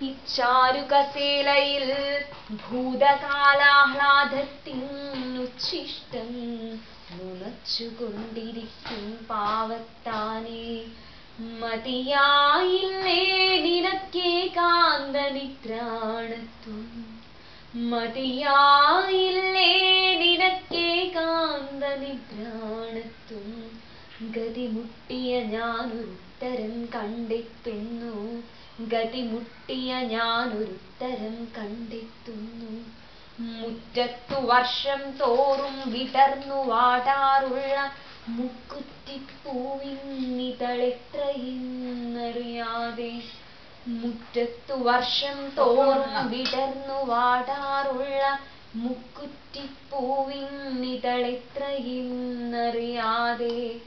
ഇച്ചാരു കസേലയിൽ ഭൂതകാലാഹ്ലാദത്തിനുച്ഛിഷ്ടം നുണച്ചുകൊണ്ടിരിക്കും പാവത്താനേ. മതിയായില്ലേ നിനക്കേ നിദ്രാണത്വം മതിയായില്ലേ നിനക്കേ നിദ്രാണത്വം ഗതിമുട്ടിയ ഞാനൊരുത്തരം കണ്ടെത്തുന്നു. ഗതിമുട്ടിയ ഞാനൊരുത്തരം കണ്ടെത്തുന്നു. മുറ്റത്തു വർഷം തോറും വിടർന്നു വാടാറുള്ള മുക്കുറ്റിപ്പൂവിന്നിതളെത്രയെന്നറിയാതെ മുറ്റത്തു വർഷം തോറും വിടർന്നു വാടാറുള്ള മുക്കുറ്റിപ്പൂവിന്നിതളെത്രയെന്നറിയാതെ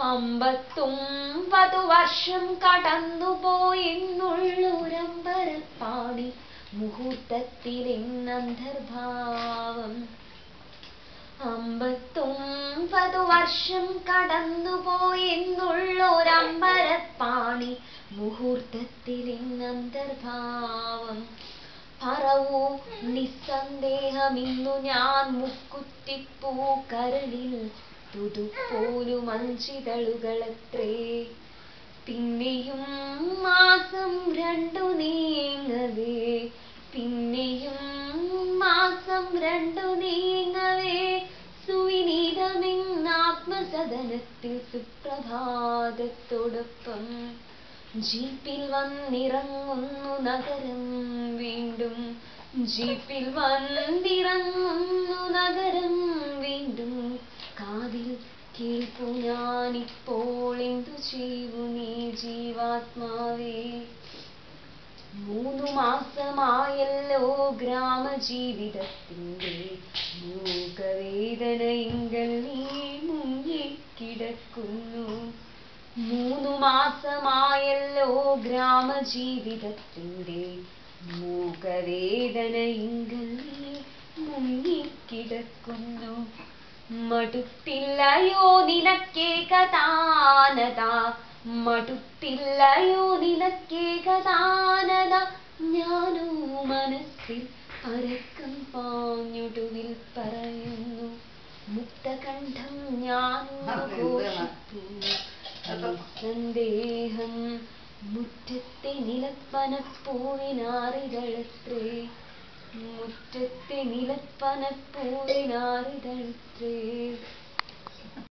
അമ്പത്തൊമ്പതു വർഷം കടന്നുപോയെന്നുള്ളൊരമ്പരപ്പാടി മുഹൂർത്തത്തിലെന്നന്തർഭാവം. അമ്പത്തൊമ്പതു വർഷം കടന്നുപോയെന്നുള്ളൊരമ്പരപ്പാണി മുഹൂർത്തത്തിലെന്നന്തർഭാവം. പറവൂ നിസ്സന്ദേഹമിന്നു ഞാൻ മുക്കുറ്റിപ്പൂ കരളിൽ തുതുപ്പോലും അഞ്ചിതളുകളത്രേ. പിന്നെയും മാസം രണ്ടു നീങ്ങവേ. പിന്നെയും മാസം രണ്ടു നീങ്ങവേ. സുവിനീതമെന്നാത്മസദനത്തിൽ സുപ്രഭാതത്തോടൊപ്പം ജീപ്പിൽ വന്നിറങ്ങുന്നു നഗരം വീണ്ടും. ജീപ്പിൽ വന്നിറങ്ങുന്നു നഗരം കാതിൽ കേൾപ്പു ഞാനിപ്പോൾ എന്തു ചെയ്യു നീ ജീവാത്മാവേ? മൂന്നു മാസമായല്ലോ ഗ്രാമജീവിതത്തിന്റെ മൂകവേദനയിങ്കൽ നീ മുങ്ങിക്കിടക്കുന്നു മൂന്നു മാസമായല്ലോ ഗ്രാമജീവിതത്തിന്റെ മൂകവേദനയിങ്കൽ നീ മുങ്ങിക്കിടക്കുന്നു മടുത്തില്ലയോ നിനക്കേ കഥാനത മടുത്തില്ലയോ നിനക്കേ കഥാനത ഞാനോ മനസ്സിൽ പരക്കം പാഞ്ഞൊടുവിൽ പറയുന്നു. മുക്തകണ്ഠം ഞാൻ സന്ദേഹം മുറ്റത്തെ നിലപ്പനപ്പൂവിനാറിതളത്രേ മുറ്റത്തെ നിലപ്പനപ്പൂവിനാറിതളത്രേ